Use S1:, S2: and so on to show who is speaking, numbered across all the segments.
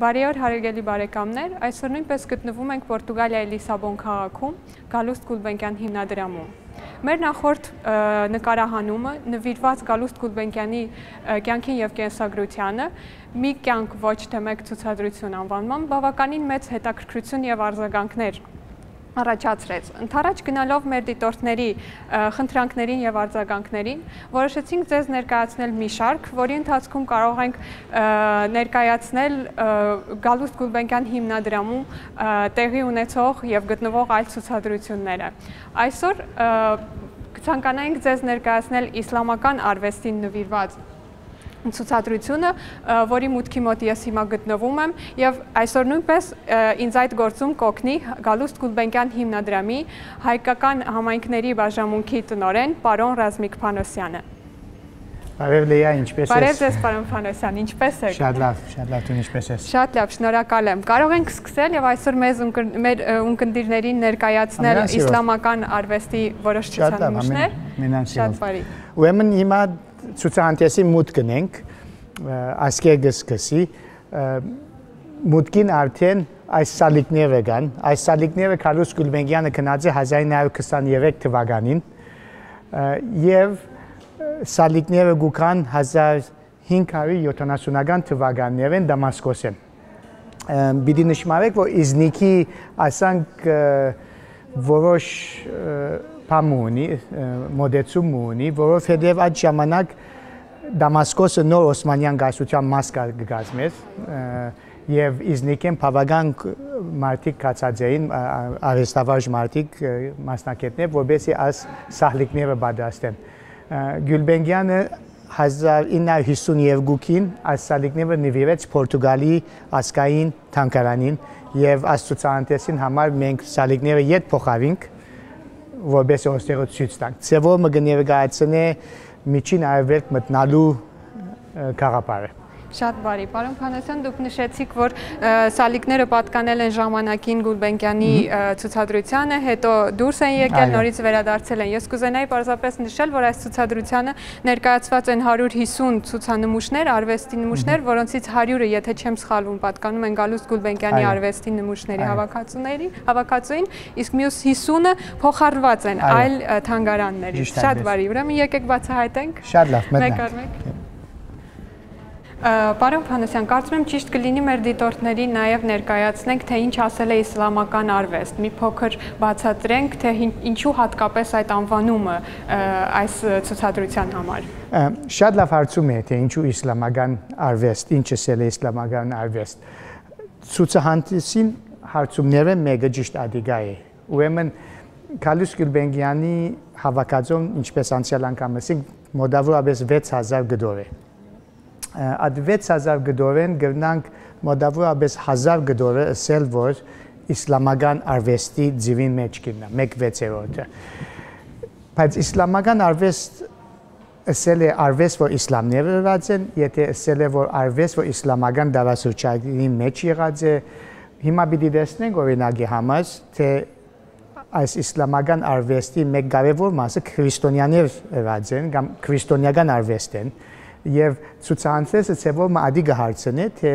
S1: Բարի օր հարգելի բարեկամներ, այսօր նույնպես գտնվում ենք Պորտուգալիայի Լիսաբոն քաղաքում, Գալուստ Գուլբենկյան հիմնադրամում։ Մեր նախորդ նկարահանումը նվիրված Գալուստ Գուլբենկյանի կյանքին եւ կենսագրությանը մի կյանք ոչ թե մեկ ցուցադրություն անվանման բավականին մեծ հետաքրքրություն եւ արձագանքներ առաջացրեց։ Ընթառաջ գնալով մեր դիտորդների խնդրանքներին եւ արձագանքներին, որոշեցինք ձեզ ներկայացնել մի շարք, որի ընթացքում կարող ենք ներկայացնել Գալուստ Գուլբենկյան հիմնադրամում տեղի ունեցող եւ գտնվող այլ ցուցադրությունները։ Այսօր կցանկանայինք ձեզ ներկայացնել իսլամական արվեստին նվիրված ցուցադրությունը, որի մուտքի մոտ ես հիմա գտնվում եմ եւ այսօր նույնպես ինձ այդ գործում կօգնի Գալուստ Գուլբենկյան հիմնադրամի հայկական համայնքների բաժանմունքի տնօրեն պարոն Ռազմիկ Փանոսյանը։
S2: Բարև Լեա, ինչպե՞ս ես։
S1: Բարև ձեզ, պարոն Փանոսյան, ինչպե՞ս եք։
S2: Շատ լավ, շատ լավ, դու ինչպե՞ս ես։
S1: Շատ լավ, շնորհակալ եմ։ Կարող ենք սկսել եւ այսօր մեզ մեր ունկնդիրներին ներկայացնել իսլամական արվեստի որոշ ցուցանմուշներ։ Շատ բարի։
S2: Ուրեմն հիմա ցուցահանդեսի մուտք գնենք ասկեգը սկսի մուտքին արդեն այս սալիկները կան այս սալիկները Կարլոս Գուլբենգյանը գնաց է 1923 թվականին եւ սալիկները գուքան 1570-ական թվականներին Դամասկոսեն բիդի նշմարեք որ իզնիկի ասանք որոշ բամ ունի, մոդեցում ունի, որովհետև այդ ժամանակ Դամասկոսը նոր Օսմանյան գայսության մաս կգաց մեզ եւ իզնիկեն բավական մարտիկ կացած էին արեստավարժ մարտիկ մասնակետներ, որովհետեւ այս սահլիկները պատրաստեն։ Գյուլբենգյանը 1952-ին այս սալիկները նվիրեց Պորտուգալի ասկային թանկարանին եւ աստուցանտեսին համար մենք սալիկները յետ փոխավինք 1952 որպես ոստեղը ցույց տանք։ Ցեվոմը կներկայացնե միջին արևելք մտնալու գաղափարը։
S1: Շատ բարի։ Պարոն Փանոսյան, դուք նշեցիք, որ սալիկները պատկանել են ժամանակին Գուլբենկյանի ցուցադրությանը, հետո դուրս են եկել, նորից վերադարձել են։ Ես կուզենայի պարզապես նշել, որ այս ցուցադրությանը ներկայացված են 150 ցուցանմուշներ, արվեստի նմուշներ, որոնցից 100-ը, եթե չեմ սխալվում, պատկանում են Գալուստ Գուլբենկյանի արվեստի նմուշների հավաքածուների, հավաքածուին, իսկ մյուս 50-ը փոխառված են այլ թանգարաններից։ Շատ բարի։ Ուրեմն եկեք բացահայտենք։
S2: Շատ լավ, մտնենք։
S1: Պարոն Փանոսյան, կարծում եմ ճիշտ կլինի մեր դիտորդների նաև ներկայացնենք, թե ինչ ասել է իսլամական արվեստ։ Մի փոքր բացատրենք, թե ինչու հատկապես այդ անվանումը այս ցուցադրության համար։
S2: Շատ լավ հարցում է, թե ինչու իսլամական արվեստ, ինչ ասել է իսլամական արվեստ։ Ցուցահանդեսին հարցումները մեկը ճիշտ ադիգա է։ Ուրեմն Քալուս Գյուլբենգյանի հավաքածուն, ինչպես անցյալ անգամ ասենք, մոտավորապես 6000 գդոր է այդ 6000 գդորեն գտնանք մոտավորապես 1000 գդորը ասել որ իսլամական արվեստի ձևին մեջ կինա 1/6-ը բայց իսլամական արվեստ ասել է արվեստ որ իսլամները եղած են եթե ասել է որ արվեստ որ իսլամական դարաշրջանի մեջ եղած է հիմա պիտի տեսնենք օրինակի համար թե այս իսլամական արվեստի մեկ կարևոր մասը քրիստոնյաներ եղած են կամ քրիստոնեական արվեստ են եւ ցուցանցեսը ցեվով մադի գահարցնե թե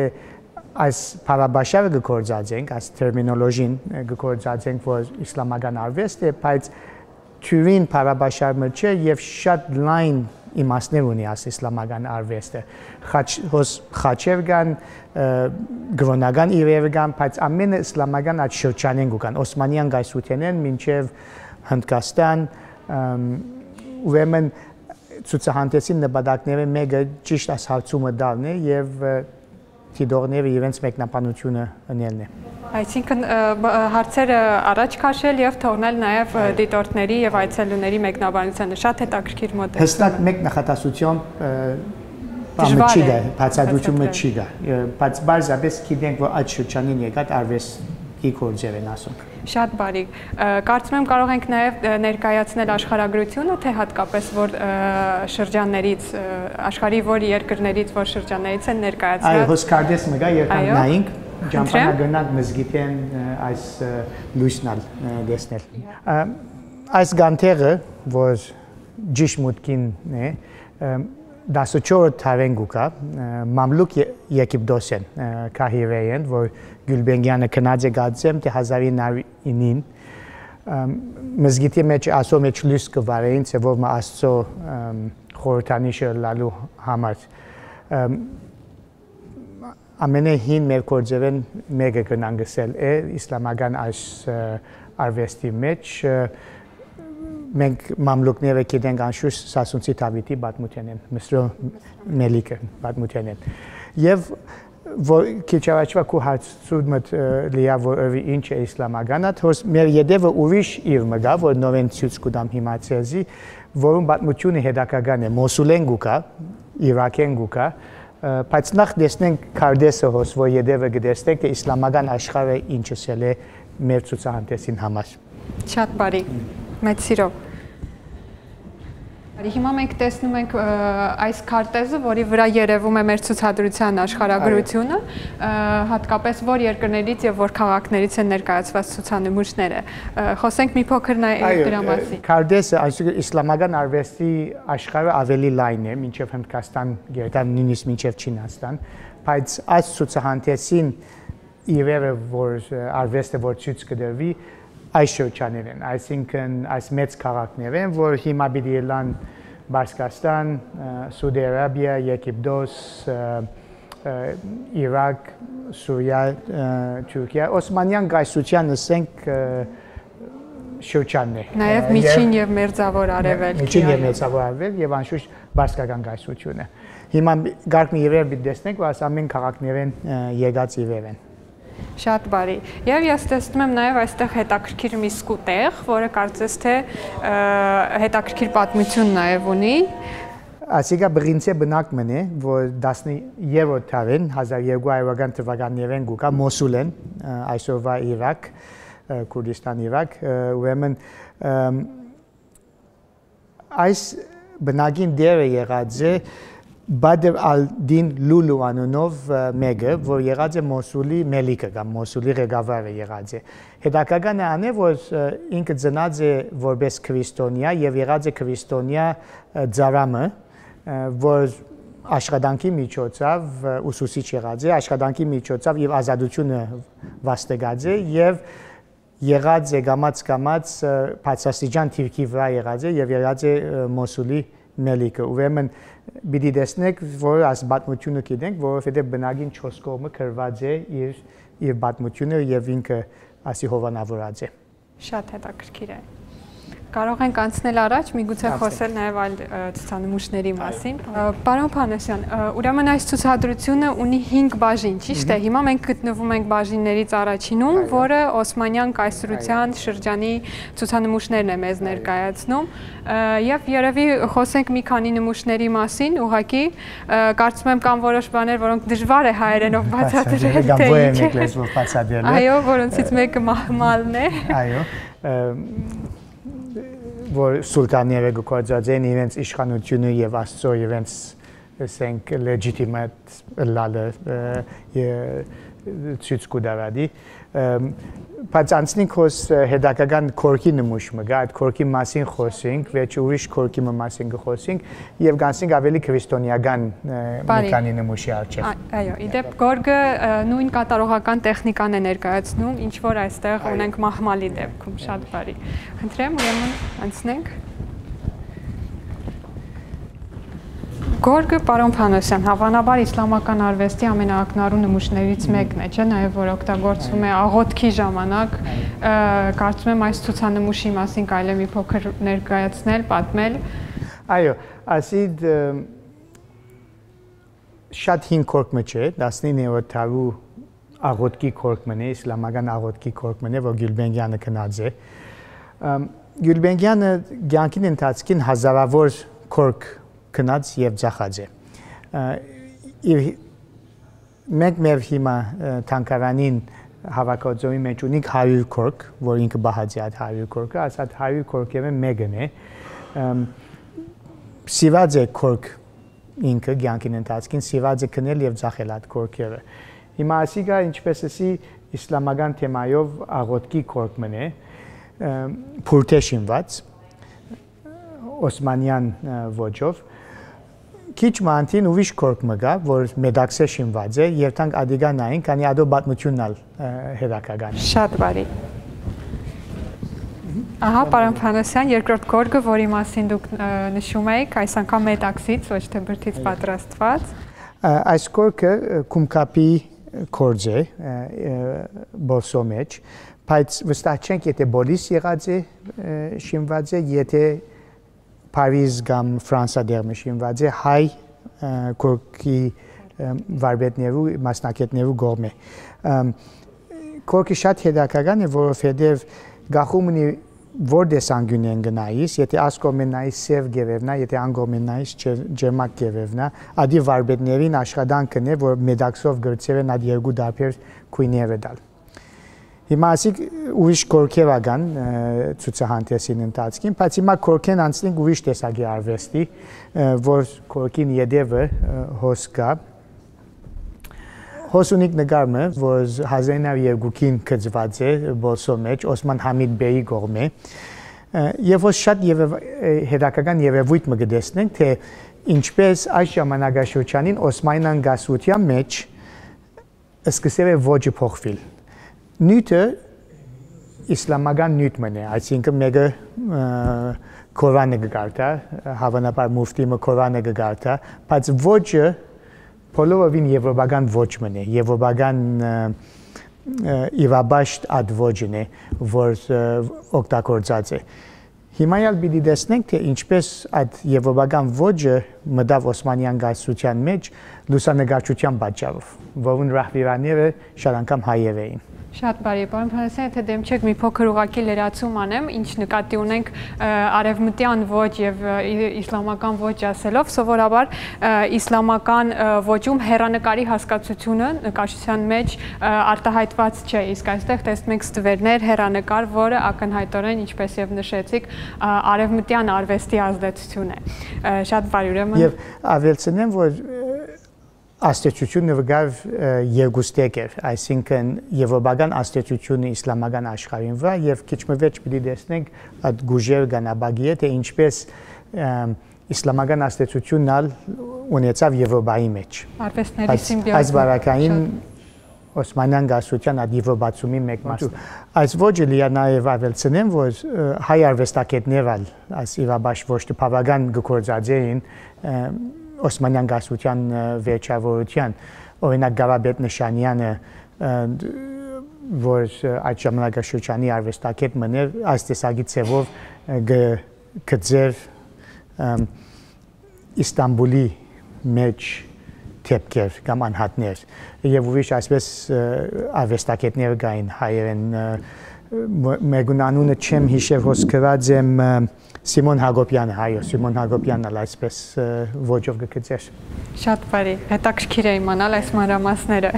S2: այս parabashare գործածենք, այս տերմինոլոգին գործածենք, որ իսլամական արվեստ է, բայց թյուրին parabashare-ը չէ եւ շատ լայն իմաստներ ունի աս իսլամական արվեստը։ Խաչ հոս խաչեր կան, գրոնական իրեր կան, բայց ամենը իսլամական այդ շրջանեն կան։ Օսմանյան գայսութենեն մինչև Հնդկաստան, ուրեմն ցուցահանդեսի նպատակները մեկը ճիշտ այս հարցումը դառն է եւ դիտողները իրենց մեկնաբանությունը ընելն է։
S1: Այսինքն հարցերը առաջ քաշել եւ թողնել նաեւ դիտորդների եւ այցելուների մեկնաբանությանը շատ հետաքրքիր մոդել։
S2: Հստակ մեկ նախատասություն բանը չի դա, բացատրությունը չի դա, բայց բարձրապես գիտենք, որ այդ շրջանին եկած արվեստի գործեր են ասում։
S1: Շատ բարի։ Կարծում եմ կարող ենք նաև ներկայացնել աշխարհագրությունը, թե հատկապես որ շրջաններից, աշխարհի որ երկրներից, որ շրջաններից են ներկայացված։
S2: Այո, հոս կարդես մգա երկար նայինք ջամփանա գնանք մզգիտեն այս լույսնալ դեսնել։ Այս գանթերը, որ ճիշտ մուտքին է, 14 թարեն գուկա մամլուկ Եգիպտոսեն քահիրեեն որ Գյուլբենգյանը քնած է գացեմ թե 1909-ին մզգիտի մեջ ասո մեջ լույս կվարեին թե որ մա աստծո խորհրդանիշը լալու համար ամենահին մեր կորձերեն մեկը կնանգսել է իսլամական այս արվեստի մեջ մենք մամլուկները գիտենք անշուշտ Սասունցի Դավիթի պատմությանեն, Մսրո Մելիքը պատմությանեն։ Եվ որ քիչ առաջվա քու հարցում մտ լիա որ ինչ է իսլամականա, թոս մեր յեդևը ուրիշ իր մգա, որ նովեն ցույց կուտամ հիմա ցեզի, որում պատմությունը հետակական է, Մոսուլեն գուկա, Իրաքեն գուկա, բայց նախ դեսնենք Կարդեսը հոս, որ յեդևը գտեսնենք թե իսլամական աշխարհը ինչսել է մեր ցուցահանդեսին համար։
S1: Շատ բարի։ Մեծ սիրով։ Հիմա մենք տեսնում ենք այս քարտեզը, որի վրա երևում է մեր ցուցադրության աշխարհագրությունը, հատկապես որ երկրներից եւ որ քաղաքներից են ներկայացված ցուցանմուշները։ Խոսենք մի փոքր նաեւ դրա մասին։
S2: Քարտեզը, այսինքն իսլամական արվեստի աշխարհը ավելի լայն է, մինչև Հնդկաստան, Գերտան, նույնիսկ մինչև Չինաստան, բայց այս ցուցահանդեսին իրերը որ արվեստը որ ցույց կդրվի այս շրջաներն, այսինքն այս մեծ քաղաքներ են, որ հիմա պիտի լան Բարսկաստան, Սուդի Արաբիա, Եգիպտոս, Իրաք, Սուրիա, Թուրքիա, Օսմանյան գայսության ասենք շրջանն է։
S1: Նաև միջին եւ մերձավոր արևելք։
S2: Միջին եւ մերձավոր արևելք եւ անշուշտ բարսկական գայսությունը։ Հիմա գարկն իրեր պիտի տեսնենք, որ այս ամեն քաղաքներեն եկած իրեր են։
S1: Շատ բարի։ Եվ ես տեսնում եմ նաև այստեղ հետաքրքիր մի սկուտեղ, որը կարծես թե հետաքրքիր պատմություն նաև ունի։
S2: Ասիկա բրինցե բնակում է, որ 17-րդ դարին 1200-ական թվականներին գուկա Մոսուլեն, այսօրվա Իրաք, Քուրդիստան Իրաք, ուրեմն այս բնակին դերը եղած է Բադր ալ-Դին Լուլու անունով մեկը, որ եղած է Մոսուլի մելիքը կամ Մոսուլի ղեկավարը եղած է։ Հետաքրքրն է անը, որ ինքը ծնած է որպես քրիստոնյա եւ եղած է քրիստոնյա ծարամը, որ աշխատանքի միջոցով ուսուսիչ եղած է, աշխատանքի միջոցով եւ ազատությունը վաստակած է եւ եղած է գամած գամած բացաստիճան թիրքի վրա եղած է եւ եղած է Մոսուլի մելիքը։ Ուրեմն պիտի տեսնեք, որ այս պատմությունը գիտենք, որովհետև բնագին 4 կողմը գրված է իր իր պատմությունը եւ ինքը ասի հովանավորած է։
S1: Շատ հետաքրքիր է կարող ենք անցնել առաջ, միգուցե խոսել նաև այլ ցուցանմուշների մասին։ Պարոն Փանոսյան, ուրեմն այս ցուցադրությունը ունի 5 բաժին, ճիշտ է։ Հիմա մենք գտնվում ենք բաժիններից առաջինում, որը Օսմանյան կայսրության շրջանի ցուցանմուշներն է մեզ ներկայացնում, եւ երևի խոսենք մի քանի նմուշների մասին, ուղղակի կարծում եմ կան որոշ բաներ, որոնք դժվար է հայերենով բացատրել,
S2: թե ինչ է։
S1: Այո, որոնցից մեկը մահմալն է։
S2: Այո որ սուլտանները գործածեն իրենց իշխանությունը եւ աստծո իրենց ասենք լեջիտիմատ լալը ցույց կուդարադի բայց անցնենք հոս հետակական քորքի նմուշը գա այդ քորքի մասին խոսենք վերջ ուրիշ քորքի մասին կխոսենք եւ գանցենք ավելի քրիստոնեական մի քանի նմուշի արժե
S1: այո իդեպ գորգը նույն կատարողական տեխնիկան է ներկայացնում ինչ որ այստեղ ունենք մահմալի դեպքում շատ բարի խնդրեմ ուրեմն անցնենք Գորգը պարոն Փանոսյան, հավանաբար իսլամական արվեստի ամենաակնառու նմուշներից մեկն է, չէ՞, նաև որ օգտագործվում է աղոթքի ժամանակ, կարծում եմ այս ցուցանմուշի մասին կարելի է մի փոքր ներկայացնել, պատմել։
S2: Այո, ասիդ շատ հին կորկմը չէ, 19-րդ դարու աղոթքի կորկմն է, իսլամական աղոթքի կորկմն է, որ Գյուլբենգյանը քնած է։ Գյուլբենգյանը ցանկին ընթացքին հազարավոր կորկ քնած եւ է իր մենք մեր հիմա թանկարանին հավաքածոյի մեջ ունենք 100 կորկ, որ ինքը բահած է այդ 100 կորկը, այս այդ 100 կորկերը մեկն է։ Սիվաձե կորկ ինքը ցանկին ընթացքին սիվաձե քնել եւ ցախել այդ կորկերը։ Հիմա ասիկա ինչպես էսի իսլամական թեմայով աղոթքի կորկ մնե փուրթեշինված օսմանյան ոճով քիչ մանտին ուրիշ կորկ մգա, որ մեդաքսե շինված է, եւ տանք ադիգա նային, քանի ադո բատմություննալ հետակական։
S1: Շատ բարի։ Ահա, պարոն Փանոսյան, երկրորդ կորգը, որի մասին դուք նշում եք, այս անգամ մեդաքսից, ոչ թե բրդից պատրաստված։
S2: Այս կորգը կումկապի կորձ է բոլսո մեջ, բայց վստահ չենք, եթե բոլիս եղած է շինված է, եթե Փարիզ կամ Ֆրանսա դերմը շինված է հայ կորքի վարպետներու մասնակիցներու գողմե։ Կորքի շատ հետաքրքրական է, որովհետև գախում ունի որ դեսանգյուն են գնայիս, եթե ասկոմեն նայիս սև գևևնա, եթե անգոմեն նայիս ջերմակ գևևնա, ադի վարպետներին աշխատանքն է, որ մեդաքսով գրծել են այդ երկու դարբեր քույները դալ։ Հիմա ասիկ ուրիշ կորքեվական ցուցահանդեսին ընթացքին, բայց հիմա կորքեն անցնենք ուրիշ տեսակի արվեստի, որ կորքին յեդևը հոս կա։ Հոսունիկ նկարը, որ 1902-ին կծված է բոլսո մեջ Օսման Համիդ Բեյի կողմէ, եւ որ շատ եւ հետաքրքրական երևույթ մը գտեսնենք, թե ինչպես այս ժամանակաշրջանին Օսմանյան գասության մեջ սկսել է ոճը փոխվել նյութը իսլամական նյութ մնե, այսինքն մեկը Կորանը գարտա, հավանաբար մուֆտիմը Կորանը գարտա, բայց ոճը բոլորովին եվրոպական ոչ մնե, եվրոպական իվաբաշտ ադ ոճն է, որ օգտագործած է։ Հիմա ալ պիտի տեսնենք, թե ինչպես այդ եվրոպական ոճը մտավ Օսմանյան գայսության մեջ լուսանկարչության պատճառով, որոնց ռահվիրաները շատ անգամ հայեր էին։
S1: Շատ բարի, պարոն Փանոսյան, եթե դեմ չեք մի փոքր ուղակի լրացում անեմ, ինչ նկատի ունենք արևմտյան ոճ եւ իսլամական ոճ ասելով, սովորաբար իսլամական ոճում հերանեկարի հասկացությունը նկարչության մեջ արտահայտված չէ, իսկ այստեղ տեսնում ենք ստվերներ, հերանեկար, որը ակնհայտորեն, ինչպես եւ նշեցիք, արևմտյան արվեստի ազդեցություն է։ Շատ բարի, ուրեմն
S2: Եվ ավելցնեմ, որ աստեցությունը վգավ երկուստեկ էր, այսինքն եվրոպական աստեցությունը իսլամական աշխարհին վրա եւ քիչ մվեջ պիտի տեսնենք այդ գուժեր գանաբագի թե ինչպես իսլամական աստեցությունն ալ ունեցավ Եվրոպայի մեջ։
S1: Արվեստների սիմբիոզ։
S2: Այս բարակային Օսմանյան գասության այդ եվրոպացումի մեկ մասը։ Այս ոճը լիա նաև ավելցնեմ, որ հայ արվեստագետներ ալ այս իվաբաշ ոչ թե բավական գործած էին Օսմանյան գասության վերջավորության օրինակ Գավաբետ Նշանյանը որ այդ ժամանակաշրջանի արվեստագետ մներ այս տեսակի ցևով գծեր Իստանբուլի մեջ թեփքեր կամ անհատներ եւ ուրիշ այսպես արվեստագետներ կային հայերեն մերգուն անունը չեմ հիշև հոս գրած եմ Սիմոն Հակոբյանը, այո, Սիմոն Հակոբյանն էլ այսպես ոճով գկցեր։
S1: Շատ բարի, հետաքրքիր է իմանալ այս մանրամասները։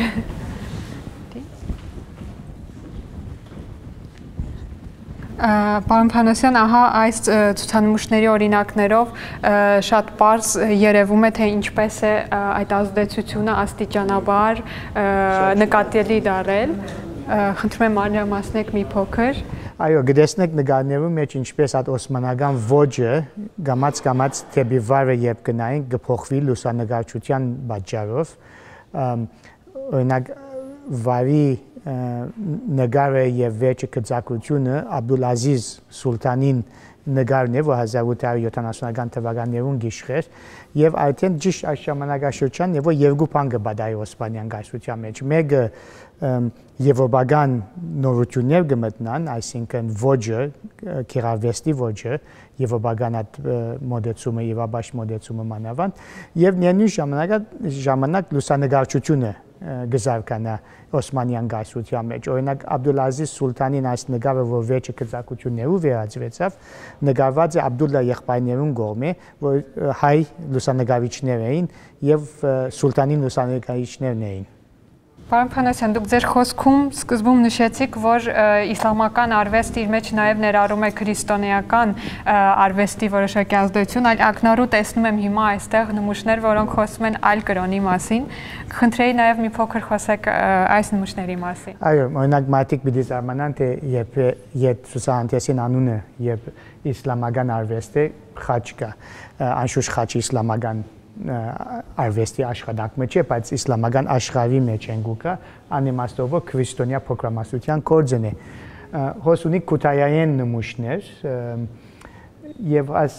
S1: Պարոն Փանոսյան, ահա այս ցուցանմուշների օրինակներով շատ པարզ երևում է, թե ինչպես է այդ ազդեցությունը աստիճանաբար նկատելի դարել։ Խնդրում եմ մանրամասնեք մի փոքր։
S2: Այո, գտեսնեք նկարներում մեջ ինչպես այդ օսմանական ոճը գամած գամած թեպի վարը երբ գնային գփոխվի լուսանկարչության պատճառով օրինակ վարի նկարը եւ վերջը կծակությունը Աբդուլազիզ Սուլտանին նկարն է, որ 1870-ական թվականներուն գիշեր եւ արդեն ճիշտ այս ժամանակաշրջանն է, որ երկու բան կբադայի Օսմանյան գայսության մեջ։ Մեկը եվրոպական նորություններ կմտնան, այսինքն ոճը, քերավեստի ոճը, եվրոպական այդ մոդեցումը, եվաբաշ մոդեցումը մանավանդ, եւ նույն ժամանակ ժամանակ լուսանկարչությունը գզարկանա Օսմանյան գայսության մեջ։ Օրինակ Աբդուլազիզ Սուլտանին այս նկարը, որ վերջը կծակություններով վերածվեցավ, նկարված է Աբդուլլա եղբայրներուն կողմէ, որ հայ լուսանկարիչներ էին եւ Սուլտանի լուսանկարիչներն էին։
S1: Պարոն Փանոսյան, դուք ձեր խոսքում սկզբում նշեցիք, որ իսլամական արվեստը իր մեջ նաև ներառում է քրիստոնեական արվեստի որոշակի ազդեցություն, այլ ակնառու տեսնում եմ հիմա այստեղ նմուշներ, որոնք խոսում են այլ կրոնի մասին։ Խնդրեի նաև մի փոքր խոսեք այս նմուշների մասին։
S2: Այո, օրինակ մատիկ պիտի զարմանան, թե երբ երբ ցուցահանդեսին անունը երբ իսլամական արվեստ է, խաչ կա, անշուշտ խաչի իսլամական արվեստի աշխատանքը չէ, բայց իսլամական աշխարհի մեջ են գուկա անիմաստով քրիստոնյա փոքրամասնության կորձն է։ Հոսունի կուտայային նմուշներ եւ աս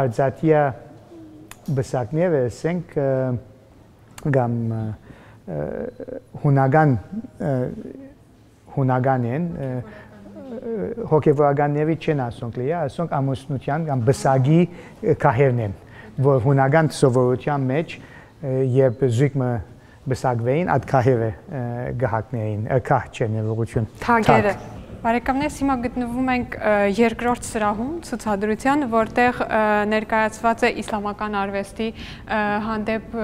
S2: արձատիա բսակները ասենք գամ հունական հունական են հոգեվորականների չեն ասոնք լիա, ասոնք ամուսնության կամ բսագի կահերն են, որ հունական սովորության մեջ երբ զույգը բսակվեին, այդ կահերը գահակներին, կահ չեն ուղղություն։
S1: Թագերը։ Բարեկամներ, հիմա գտնվում ենք երկրորդ սրահում ցուցադրության, որտեղ ներկայացված է իսլամական արվեստի հանդեպ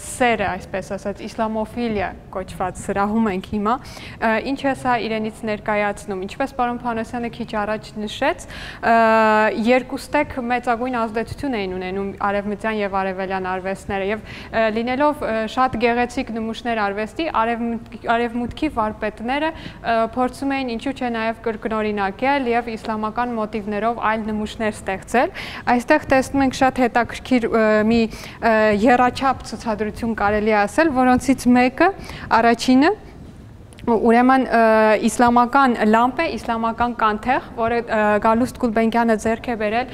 S1: սերը, այսպես ասած, իսլամոֆիլիա կոչված սրահում ենք հիմա։ Ինչ է սա իրենից ներկայացնում։ Ինչպես պարոն Փանոսյանը քիչ առաջ նշեց, երկուստեք մեծագույն ազդեցություն էին ունենում արևմտյան եւ արևելյան արվեստները եւ լինելով շատ գեղեցիկ նմուշներ արվեստի, արևմուտքի վարպետները փորձում էին ինչու՞ չէ նաեւ նաև կրկնօրինակել եւ իսլամական մոտիվներով այլ նմուշներ ստեղծել։ Այստեղ տեսնում ենք շատ հետաքրքիր մի երաչափ ցուցադրություն կարելի ասել, որոնցից մեկը առաջինը Ուրեմն իսլամական լամպ է, իսլամական կանթեղ, որը Գալուստ Գուլբենկյանը ձեռք է բերել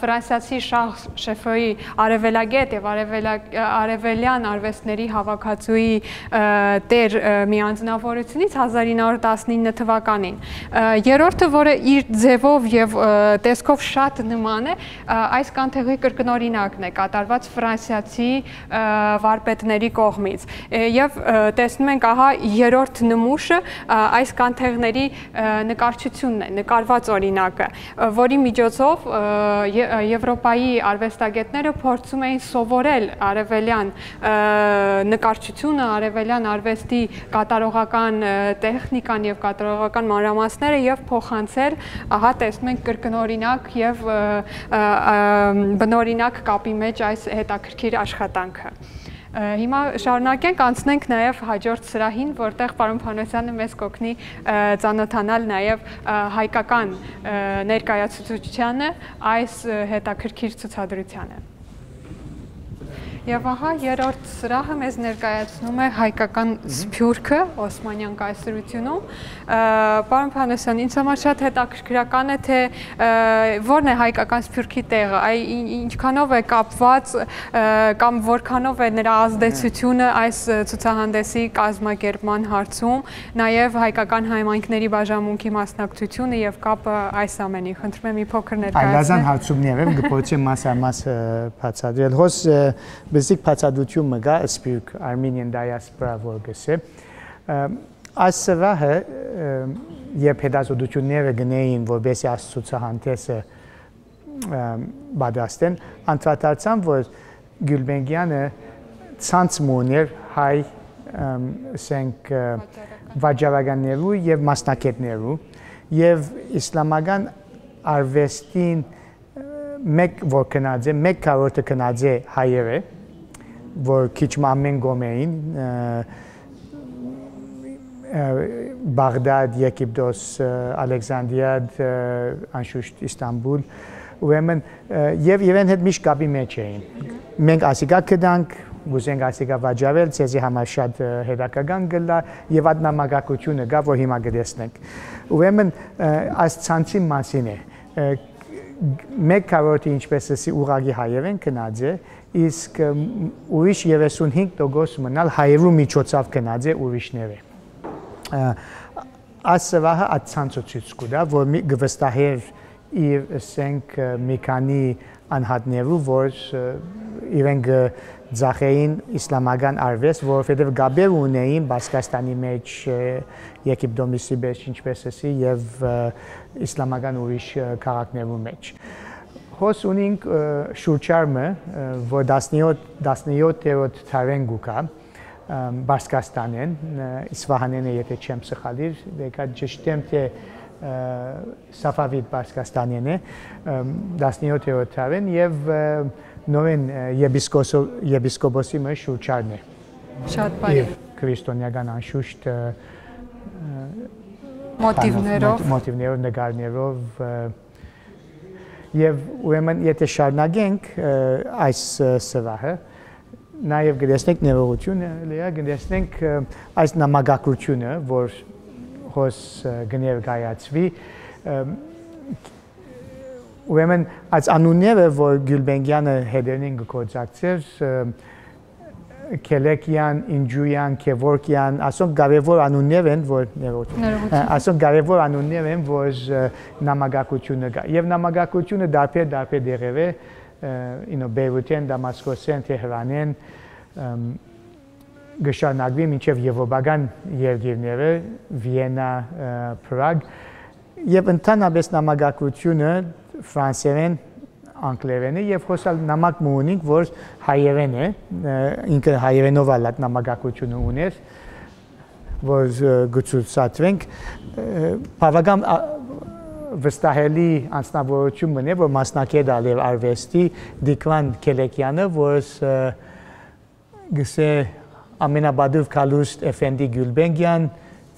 S1: ֆրանսիացի Շահ Շեֆոյի արևելագետ եւ արևելյան արվեստների հավաքածուի տեր մի անձնավորությունից 1919 թվականին։ Երրորդը, որը իր ձևով եւ տեսքով շատ նման է, այս կանթեղի կրկնօրինակն է կատարված ֆրանսիացի վարպետների կողմից։ Եվ տեսնում ենք, ահա երրորդ նմուշը այս կանթեղների նկարչությունն է, նկարված օրինակը, որի միջոցով Եվրոպայի արվեստագետները փորձում էին սովորել արևելյան նկարչությունը, արևելյան արվեստի կատարողական տեխնիկան եւ կատարողական մանրամասները եւ փոխանցել, ահա տեսնում ենք կրկնօրինակ եւ բնօրինակ կապի մեջ այս հետաքրքիր աշխատանքը։ Հիմա շարունակենք, անցնենք նաև հաջորդ սրահին, որտեղ պարոն Փանոսյանը մեզ կօգնի ծանոթանալ նաև հայկական ներկայացուցչությանը այս հետաքրքիր ցուցադրությանը։ Եվ ահա երրորդ սրահը մեզ ներկայացնում է հայկական սփյուռքը Օսմանյան կայսրությունում։ Պարոն Փանոսյան, ինձ համար շատ հետաքրքրական է թե ո՞րն է հայկական սփյուռքի տեղը, այ ինչքանով է կապված կամ որքանով է նրա ազդեցությունը այս ցուցահանդեսի կազմակերպման հարցում, նաև հայկական համայնքների բաժանմունքի մասնակցությունը եւ կապը այս ամենի։ Խնդրում եմ մի փոքր ներկայացնել։
S2: Այլազան հարցումներ եմ գպոցի մասամաս բացատրել։ Հոս բզիկ բացադրություն մգա սպիրկ Armenian diaspora որգսը այս սրահը երբ հետազոտությունները գնային որբեսի աստծուցահանտեսը բادرաստեն անդրադարձան որ Գյուլբենգյանը ցանց մոներ հայ ասենք վաճառականներու եւ մասնակետներու եւ իսլամական արվեստին մեկ որ կնաձե մեկ կարորդը կնաձե հայերը որ քիչ ամեն գոմեին Բաղդադ, Եգիպտոս, Ալեքսանդրիա, անշուշտ Իստանբուլ, ուրեմն եւ իրեն հետ միշտ կապի մեջ էին։ Մենք ասիկա կդանք, ուզենք ասիկա վաճառել, ցեզի համար շատ հետաքրքրական գլա եւ այդ նամակակությունը գա, որ հիմա գտեսնենք։ Ուրեմն այս ցանցի մասին է մեկ կարոտի ինչպես էսի ուղագի հայերեն կնած է, իսկ ուրիշ 35% մնալ հայերու միջոցով կնած է ուրիշները։ Ասվահը ացանցուցից կուտա, որ մի գվստահեր իր ասենք մի քանի անհատներու, որ իրենք ձախեին իսլամական արվեստ, որովհետև գաբեր ունեին Բասկաստանի մեջ Եգիպտոմիսի մեջ ինչպես էսի եւ իսլամական ուրիշ քաղաքներու մեջ հոս ունենք շուրջարմը, որ 17 17-րդ թարեն գուկա Բարսկաստանեն, Իսվահանենը եթե չեմ սխալիր, դեկա ճշտեմ թե Սաֆավիդ Բարսկաստանեն է 17-րդ թարեն եւ նորեն եպիսկոպոսի մը շուրջարն է։
S1: Շատ բարի։
S2: Քրիստոնեական անշուշտ
S1: մոտիվներով
S2: մոտիվներով նկարներով Եվ ուրեմն եթե շարունակենք այս սվահը, նաև գտեսնենք ներողությունը, լիա գտեսնենք այս նամակագրությունը, որ հոս գներգայացվի ուրեմն այս անունները, որ Գյուլբենգյանը հետերին գործակցեր, Քելեկյան, Ինջույան, Քևորկյան, ասոնք կարևոր անուններ են, որ ասոնք կարևոր անուններ են, որ նամակակությունը կա։ Եվ նամակակությունը դարբեր դարբեր դերև է, ինո Բեյրութեն, Դամասկոսեն, Թեհրանեն, գշարնակվի մինչև եվրոպական երկիրները, Վիեննա, Պրագ, եւ ընդհանրապես նամակակությունը ֆրանսերեն անգլերեն է եւ խոսալ նամակ մունինք, որ հայերեն է, ինքը հայերենով ալատ նամակակությունը ուներ, որ գծուցածվենք, բավական վստահելի անձնավորություն մնե, որ մասնակետ ալև արվեստի Դիկվան Կելեկյանը, որ գսե ամենաբադուվ կալուստ Էֆենդի Գյուլբենգյան,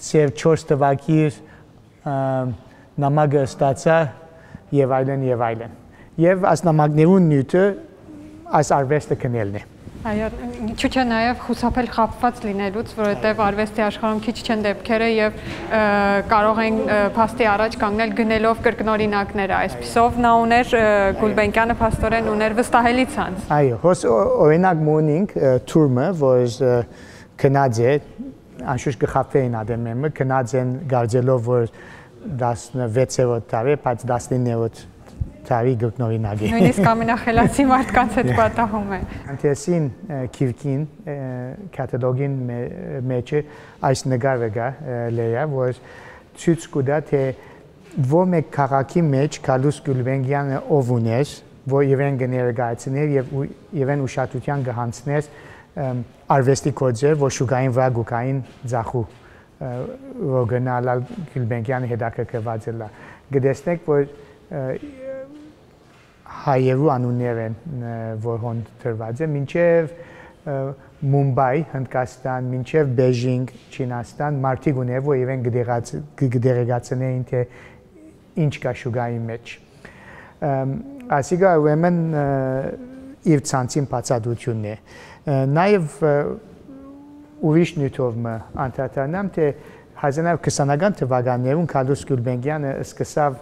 S2: ծև 4 տվակիր նամակը ստացա եւ այլն եւ այլն։ Եվ ասնամագներուն նյութը այս արվեստը կնելն է։
S1: Այո, ինչու՞ չէ նաև խուսափել խապված լինելուց, որովհետև արվեստի աշխարհում քիչ չեն դեպքերը եւ կարող են փաստի առաջ կանգնել գնելով կրկնօրինակները։ Այսպիսով նա ուներ Գուլբենկյանը փաստորեն ուներ վստահելի ցանց։
S2: Այո, հոս օրինակ մոնինգ թուրմը, որ է, անշուշտ կխապվեին ադեմը, են գարձելով որ 16-րդ տարի, բայց 19-րդ տարի գտնօրինակի։
S1: Նույնիսկ ամենախելացի մարդկանց հետ պատահում է։
S2: Անտեսին քիրքին կատալոգին մեջը այս նկարը կա լեյա, որ ցույց կուտա թե ո՞մ է քաղաքի մեջ Կալուս Գուլբենգյանը ով ուներ, որ իրեն կներկայացներ եւ իրեն ուշադրության կհանցներ արվեստի կոդեր, որ շուկային վրա գուկային ձախու որ գնալալ Գիլբենկյանի հետաքրքրված է լա։ Գտեսնեք, որ հայերու անուններ են, որ հոն տրված է, մինչև Մումբայ, Հնդկաստան, մինչև Բեժինգ, Չինաստան, մարդիկ ուներ, որ իրեն գդերեգացնեին, թե ինչ կա շուգայի մեջ։ Ասիկա ուրեմն իր ցանցին բացադրությունն է։ Նաև ուրիշ նյութով մը անդրադառնամ, թե 1920-ական թվականներում Քալուս Գյուլբենգյանը սկսավ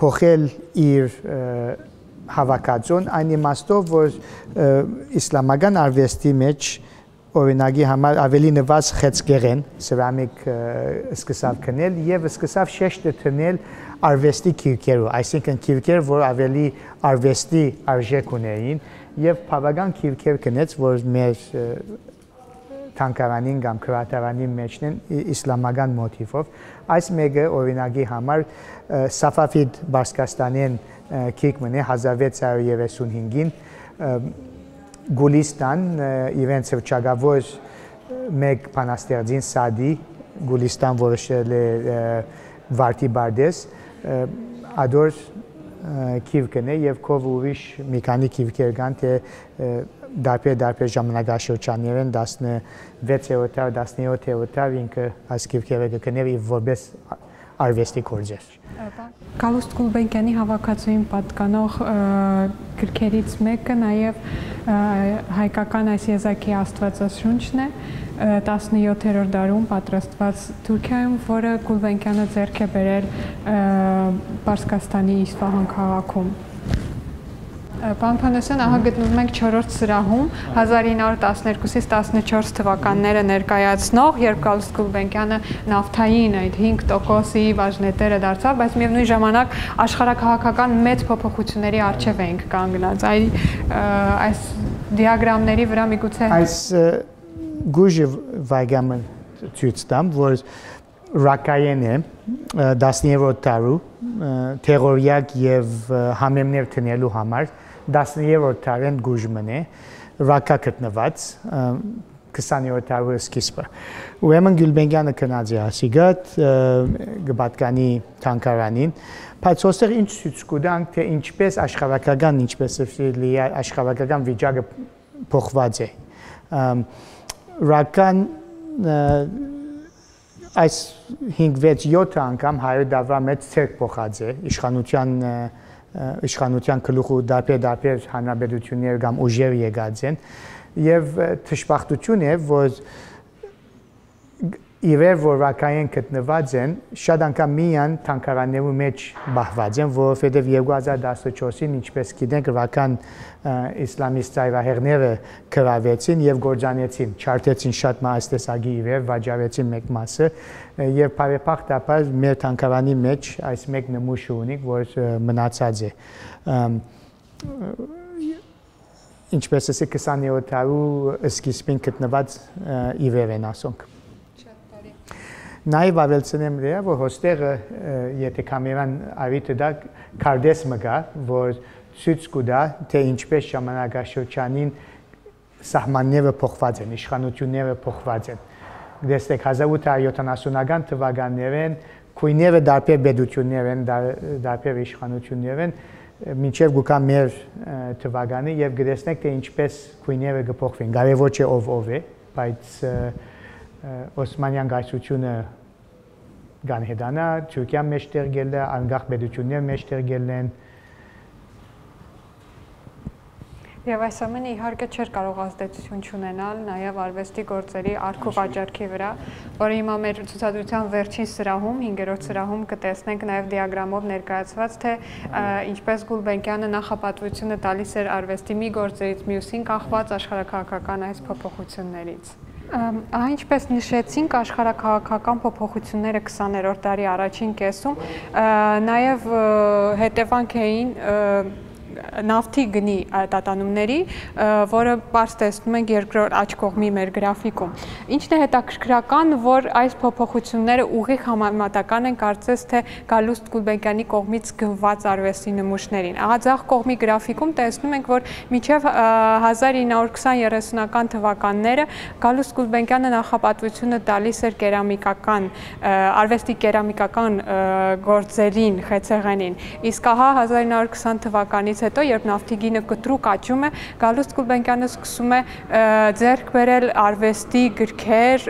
S2: փոխել իր հավաքածուն այն իմաստով, որ իսլամական արվեստի մեջ օրինակի համար ավելի նվազ խեցգերեն սրամիկ սկսավ քնել եւ սկսավ շեշտը տնել արվեստի քիրքերով, այսինքն քիրքեր, որ ավելի արվեստի արժեք ունեին եւ բավական քիրքեր կնեց, որ մեր թանկարանին կամ քրատարանի մեջն իսլամական մոտիվով։ Այս մեկը օրինակի համար Սաֆավիդ Բարսկաստանեն քիք մնե 1635-ին Գուլիստան իրենց հրճագավոր մեկ բանաստեղծին Սադի Գուլիստան որոշել է Վարտի Բարդես ադոր քիվկն է եւ քով ուրիշ մի քանի քիվկեր կան թե դարբեր դարբեր ժամանակաշրջաններն 16-րդ դար 17-րդ դար ինքը այս քիվկերը կքներ որպես արվեստի գործեր։
S1: Գալուստ Գուլբենկյանի հավաքածուին պատկանող գրքերից մեկը նաև հայկական այս եզակի Աստվածաշունչն է 17-րդ դարում պատրաստված Թուրքիայում, որը Գուլբենկյանը ձեռք է բերել Պարսկաստանի Իսֆահան քաղաքում։ Պարոն Փանոսյան, ահա գտնվում ենք 4-րդ սրահում 1912-ից 14 թվականները ներկայացնող, երբ Գալուստ Գուլբենկյանը նավթային այդ 5%-ի բաժնետերը դարձավ, բայց միևնույն ժամանակ աշխարհակահաղական մեծ փոփոխությունների առջև ենք կանգնած։ Այ այս դիագրամների վրա միգուցե
S2: այս գուժը վայգամը ցույց տամ, որ ռակայեն է 10-րդ դարու թերորիակ եւ համեմներ տնելու համար 10-րդ դարեն գուժմն է ռակա գտնված 20-րդ դարու սկիզբը։ Ուրեմն Գյուլբենգյանը կնած է ասիգատ գբատկանի թանկարանին, բայց ոստեղ ինչ ցույց կուտանք, թե ինչպես աշխարհակական, ինչպես լի աշխարհակական վիճակը փոխված է։ Ռական այս 5-6-7 անգամ հայը դավրա մեծ ցերկ փոխած է իշխանության իշխանության գլուխու դարբեր դարբեր հանրապետություններ կամ ուժեր եկած են եւ թշպախտություն է որ իրեր որ ռակային գտնված են շատ անգամ միան թանկարաններու մեջ բահված են որովհետև 2014-ին ինչպես գիտենք ռական իսլամիստ ծայրահեղները կրավեցին եւ գործանեցին չարտեցին շատ մա այս տեսակի իրեր վաճառեցին մեկ մասը եւ բարեփոխտապար մեր թանկարանի մեջ այս մեկ նմուշը ունի որ մնացած է ինչպես 20-րդ դարու սկիզբին գտնված իրեր են ասոնք Նաև ավելցնեմ դրա, որ հոստեղը եթե կամերան ավիտը դա կարդես մգա, որ ցույց կուտա, թե ինչպես ժամանակաշրջանին սահմանները փոխված են, իշխանությունները փոխված են։ Դեսեք 1870-ական թվականներեն քույները դարբեր բեդություններ են, դարբեր իշխանություններ են, մինչև գուկա մեր թվականը եւ գտեսնեք թե ինչպես քույները կփոխվեն։ Կարևոր չէ ով ով է, բայց Օսմանյան գայսությունը գանհեդանա, Թուրքիան մեջտեղ գելը, անգախ բեդություններ մեջտեղ գելեն,
S1: Եվ այս ամենը իհարկե չէր կարող ազդեցություն չունենալ նաև արվեստի գործերի արք ու վաճառքի վրա, որը հիմա մեր ցուցադրության վերջին սրահում, 5-րդ սրահում կտեսնենք նաև դիագրամով ներկայացված, թե ինչպես Գուլբենկյանը նախապատվությունը տալիս էր արվեստի մի գործերից մյուսին կախված աշխարհակաղակական այս փոփոխություններից։ Ահա ինչպես նշեցինք աշխարհակաղակական փոփոխությունները 20-րդ դարի առաջին կեսում նաև հետևանք էին նավթի գնի տատանումների, որը པարզ տեսնում ենք երկրորդ աջ կողմի մեր գրաֆիկում։ Ինչն է հետաքրքրական, որ այս փոփոխությունները ուղիղ համեմատական են կարծես թե Գալուստ Գուլբենկյանի կողմից գված արվեստի նմուշներին։ Ահա ցախ կողմի գրաֆիկում տեսնում ենք, որ մինչև 1920-30-ական թվականները Գալուստ Գուլբենկյանը նախապատվությունը տալիս էր կերամիկական արվեստի կերամիկական գործերին, խեցեղենին։ Իսկ ահա 1920 թվականից հետո, երբ նավթի գինը կտրուկ աճում է, Գալուստ Գուլբենկյանը սկսում է ձեռք բերել արվեստի գրքեր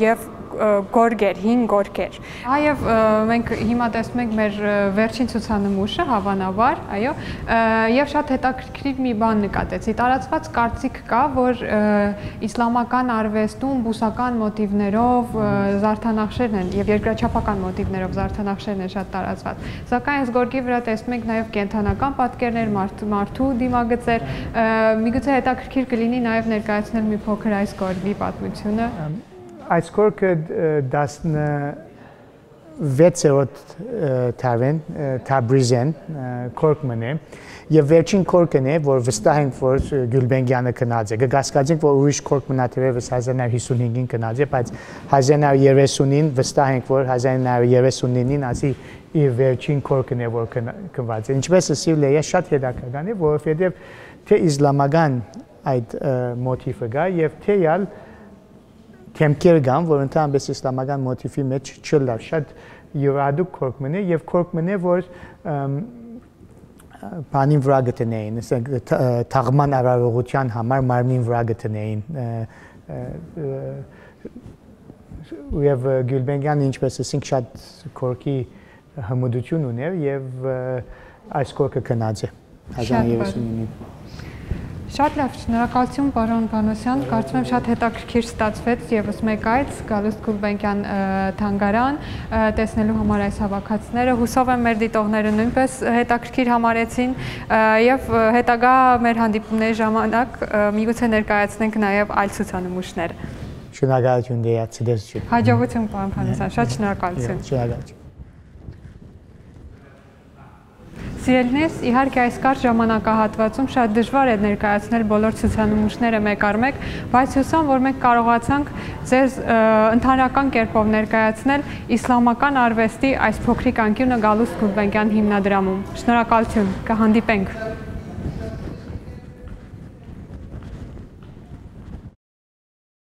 S1: եւ գորգեր, 5 գորգեր։ Այև մենք հիմա տեսնում ենք մեր վերջին ցուցանմուշը, հավանաբար, այո, եւ շատ հետաքրքիր մի բան նկատեցի։ Տարածված կարծիք կա, որ իսլամական արվեստում բուսական մոտիվներով զարդանախշերն են եւ երկրաչափական մոտիվներով զարդանախշերն են շատ տարածված։ Սակայն այս գորգի վրա տեսնում ենք նաեւ կենթանական պատկերներ, մարդու դիմագծեր։ Միգուցե հետաքրքիր կլինի նաեւ ներկայացնել մի փոքր այս գորգի պատմությունը
S2: այս կորքը 16-րդ թարվեն Թաբրիզեն կորք մնե եւ վերջին կորքն է որ վստահ ենք որ Գյուլբենգյանը կնած է գասկածենք որ ուրիշ կորք մնա թերևս 1955-ին կնած է բայց 1930-ին վստահ ենք որ 1939-ին ասի իր վերջին կորքն է որ կնված է ինչպես ասի լեյա շատ հետաքրքրական է որովհետեւ թե իսլամական այդ մոտիվը գա եւ թեյալ թեմքեր կան, որ ընդհանրապես իսլամական մոտիվի մեջ չլավ, շատ յուրադուկ կորկմն է եւ կորկմն է, որ բանին վրա գտնեին, ասենք թաղման արարողության համար մարմնին վրա գտնեին եւ Գյուլբենգյանը ինչպես ասենք շատ կորկի հմուդություն ուներ եւ այս կորկը կնած է 1939-ին
S1: Շատ լավ, շնորհակալություն պարոն Բանոսյան, կարծում եմ շատ հետաքրքիր ստացվեց եւս մեկ այց Գալուստ Գուլբենկյան թանգարան տեսնելու համար այս հավաքածները։ Հուսով եմ մեր դիտողները նույնպես հետաքրքիր համարեցին եւ հետագա մեր հանդիպումների ժամանակ միգուցե ներկայացնենք նաեւ այլ ցուցանմուշներ։
S2: Շնորհակալություն դերացի։
S1: Հաջողություն պարոն Բանոսյան, շատ շնորհակալություն։
S2: Շնորհակալություն։
S1: Սիրելիներս, իհարկե այս կարճ ժամանակահատվածում շատ դժվար է ներկայացնել բոլոր ցուցանմուշները մեկ առ մեկ, բայց հուսամ, որ մենք կարողացանք ձեզ ընդհանրական կերպով ներկայացնել իսլամական արվեստի այս փոքրիկ անկյունը Գալուստ Գուլբենկյան հիմնադրամում։ Շնորհակալություն, կհանդիպենք։